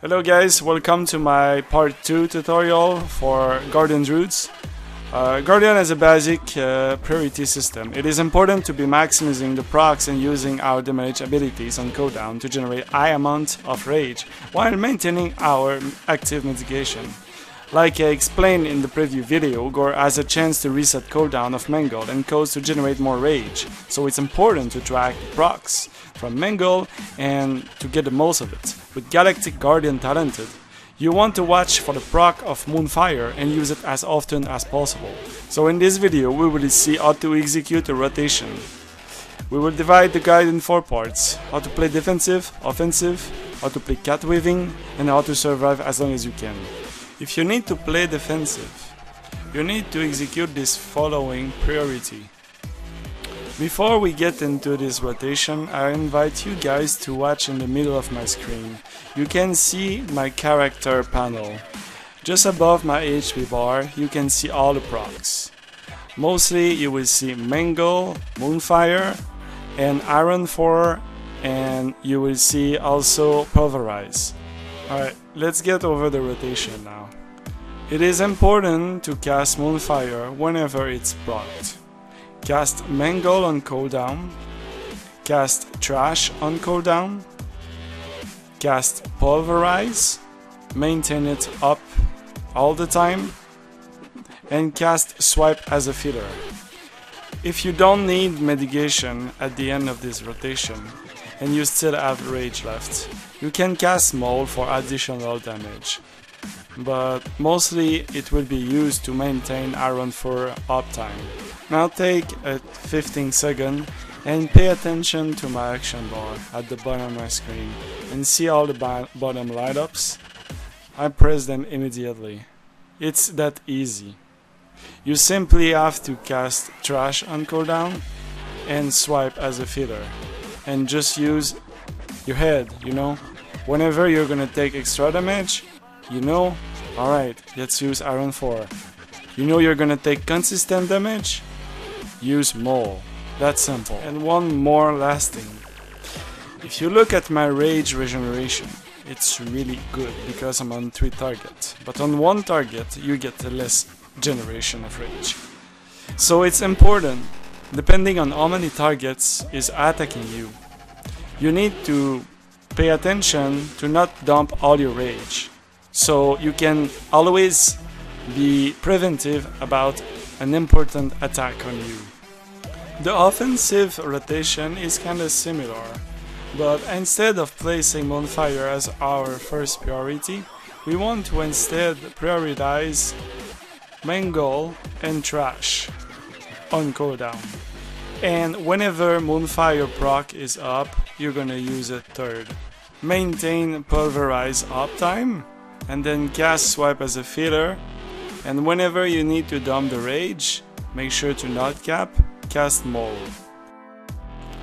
Hello guys, welcome to my part 2 tutorial for Guardian Druids. Uh, Guardian has a basic uh, priority system. It is important to be maximizing the procs and using our damage abilities on cooldown to generate high amount of rage while maintaining our active mitigation. Like I explained in the preview video, Gore has a chance to reset cooldown of Mangle and codes to generate more rage, so it's important to track procs from Mangle and to get the most of it. With Galactic Guardian talented, you want to watch for the proc of Moonfire and use it as often as possible. So in this video we will see how to execute a rotation. We will divide the guide in four parts, how to play defensive, offensive, how to play cat weaving, and how to survive as long as you can. If you need to play defensive, you need to execute this following priority. Before we get into this rotation, I invite you guys to watch in the middle of my screen. You can see my character panel. Just above my HP bar, you can see all the procs. Mostly you will see Mangle, Moonfire, and Ironfur, and you will see also Pulverize. Alright, let's get over the rotation now. It is important to cast Moonfire whenever it's procced. Cast Mangle on cooldown, cast Thrash on cooldown, cast Pulverize, maintain it up all the time, and cast Swipe as a filler. If you don't need mitigation at the end of this rotation, and you still have rage left, you can cast Maul for additional damage. But mostly it will be used to maintain Ironfur uptime. Now take a 15 second and pay attention to my action bar at the bottom of my screen and see all the bottom light ups. I press them immediately. It's that easy. You simply have to cast Thrash on cooldown and swipe as a filler and just use your head, you know? Whenever you're gonna take extra damage, you know, alright, let's use Ironfur. You know you're gonna take consistent damage? Use Maul. That's simple. And one more last thing. If you look at my rage regeneration, it's really good because I'm on 3 targets. But on one target, you get less generation of rage. So it's important depending on how many targets is attacking you. You need to pay attention to not dump all your rage. So you can always be preventive about an important attack on you. The offensive rotation is kinda similar, but instead of placing Moonfire as our first priority, we want to instead prioritize Mangle and Thrash on cooldown. And whenever Moonfire proc is up, you're gonna use a third. Maintain Pulverize uptime, and then cast Swipe as a filler. And whenever you need to dump the Rage, make sure to not cap, cast Maul.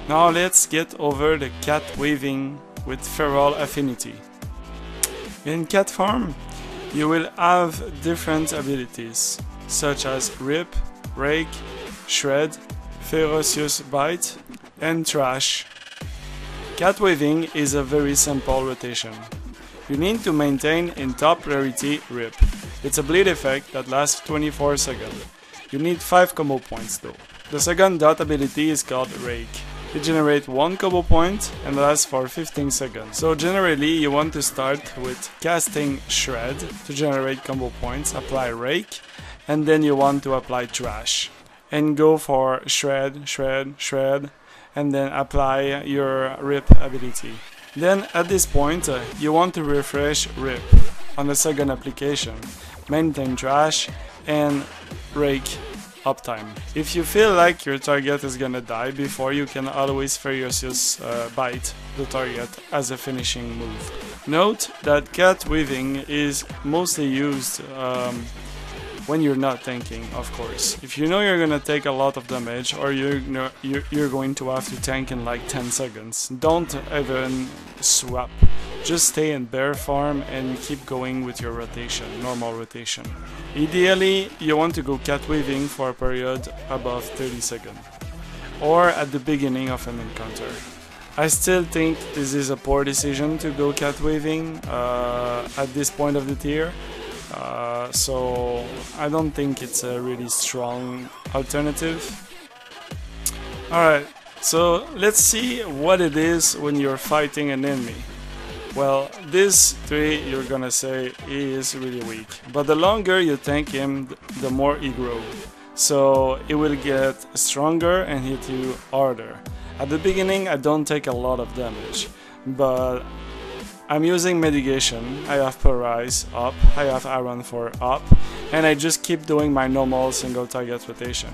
Now let's get over the cat weaving with feral affinity. In cat form, you will have different abilities, such as Rip, Rake, Shred, Ferocious Bite, and Thrash. Cat weaving is a very simple rotation. You need to maintain in top priority Rip. It's a bleed effect that lasts 24 seconds. You need 5 combo points though. The second dot ability is called Rake. It generates 1 combo point and lasts for 15 seconds. So generally you want to start with casting Shred to generate combo points, apply Rake, and then you want to apply Thrash and go for shred, shred, shred, and then apply your rip ability. Then at this point, uh, you want to refresh rip on the second application, maintain Thrash, and rake uptime. If you feel like your target is gonna die before, you can always Ferocious uh, Bite the target as a finishing move. Note that cat weaving is mostly used um, when you're not tanking, of course. If you know you're gonna take a lot of damage or you're, you're, going to have to tank in like 10 seconds, don't even swap. Just stay in bear form and keep going with your rotation, normal rotation. Ideally, you want to go cat weaving for a period above 30 seconds, or at the beginning of an encounter. I still think this is a poor decision to go cat weaving uh, at this point of the tier. Uh, so I don't think it's a really strong alternative. Alright, so let's see what it is when you're fighting an enemy. Well, this tree you're gonna say is really weak, but the longer you tank him, the more he grows. So it will get stronger and hit you harder. At the beginning I don't take a lot of damage, but I'm using mitigation, I have Pulverize up, I have Ironfur up, and I just keep doing my normal single target rotation.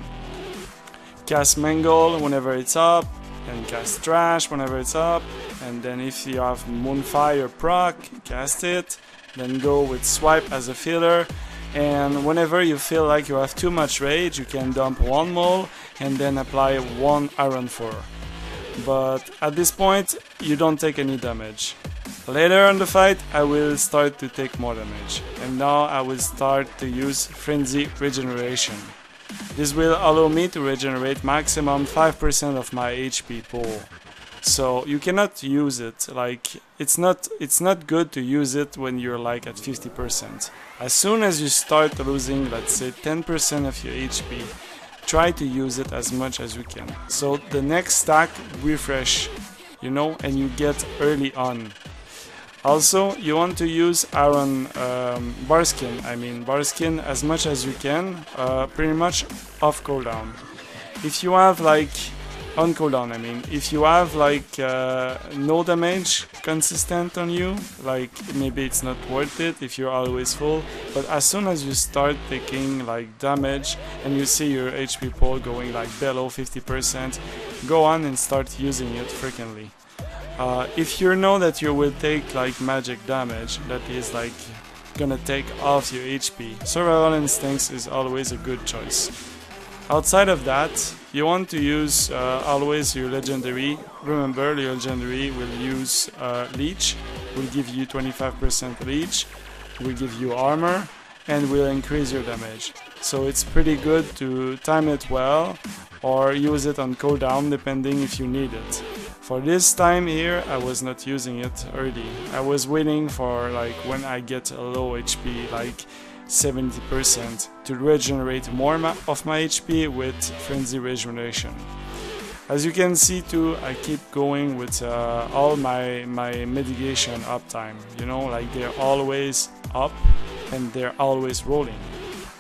Cast Mangle whenever it's up, and cast Thrash whenever it's up, and then if you have Moonfire proc, cast it, then go with Swipe as a filler, and whenever you feel like you have too much rage, you can dump one Maul and then apply one Ironfur. But at this point, you don't take any damage. Later on the fight, I will start to take more damage, and now I will start to use Frenzy Regeneration. This will allow me to regenerate maximum 5% of my HP pool. So you cannot use it like it's not it's not good to use it when you're like at 50%. As soon as you start losing let's say 10% of your HP, try to use it as much as you can. So the next stack refresh, you know, and you get early on. Also, you want to use Iron um, Barkskin, I mean Barkskin as much as you can, uh, pretty much off cooldown. If you have like on cooldown I mean if you have like uh, no damage consistent on you like maybe it's not worth it if you're always full but as soon as you start taking like damage and you see your HP pool going like below 50% go on and start using it frequently uh, if you know that you will take like magic damage that is like gonna take off your HP survival instincts is always a good choice Outside of that, you want to use uh, always your legendary. Remember, your legendary will use uh, leech, will give you 25% leech, will give you armor, and will increase your damage. So it's pretty good to time it well or use it on cooldown depending if you need it. For this time here, I was not using it early. I was waiting for like when I get a low HP, like 70% to regenerate more of my HP with Frenzy Regeneration. As you can see too, I keep going with uh, all my, my mitigation uptime, you know, like they're always up and they're always rolling.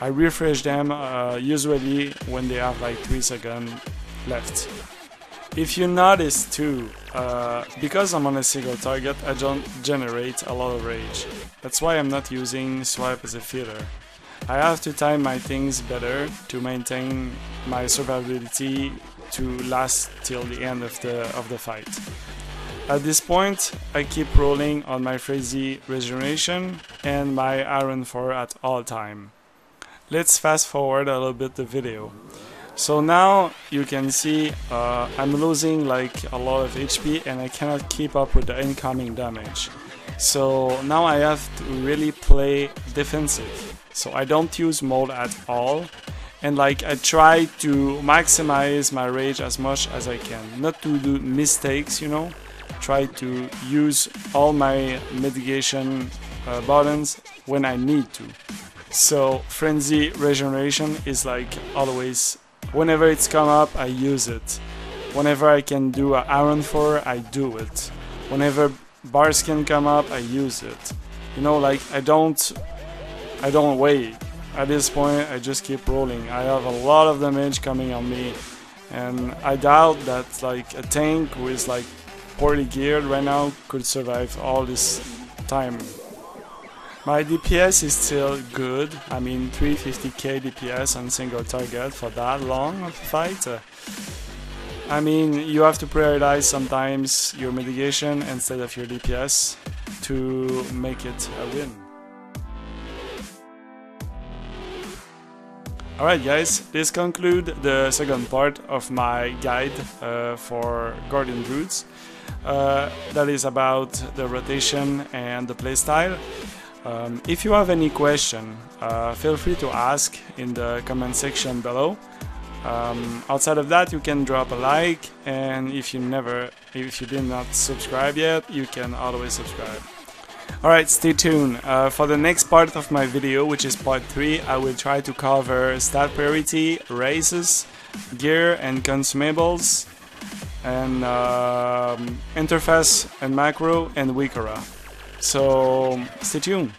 I refresh them uh, usually when they have like 3 seconds left. If you notice too, uh, because I'm on a single target, I don't generate a lot of rage. That's why I'm not using swipe as a filler. I have to time my things better to maintain my survivability to last till the end of the, of the fight. At this point, I keep rolling on my Frenzy Regeneration and my Ironfur at all time. Let's fast forward a little bit the video. So now you can see uh, I'm losing like a lot of HP and I cannot keep up with the incoming damage. So now I have to really play defensive. So I don't use Maul at all and like I try to maximize my rage as much as I can. Not to do mistakes, you know. Try to use all my mitigation uh, buttons when I need to. So frenzy regeneration is like always Whenever it's come up, I use it. Whenever I can do an Ironfur, I do it. Whenever Barkskin come up, I use it. You know, like I don't, I don't wait. At this point, I just keep rolling. I have a lot of damage coming on me, and I doubt that like a tank who is like poorly geared right now could survive all this time my DPS is still good, I mean 350k DPS on single target for that long of a fight. I mean, you have to prioritize sometimes your mitigation instead of your DPS to make it a win. Alright guys, this concludes the second part of my guide uh, for Guardian Druids. Uh, that is about the rotation and the playstyle. Um, if you have any question, uh, feel free to ask in the comment section below. Um, outside of that, you can drop a like, and if you never If you did not subscribe yet, you can always subscribe. Alright, stay tuned. Uh, for the next part of my video, which is part 3, I will try to cover stat priority, races, gear and consumables, and um, interface and macro and WeakAura. So stay tuned.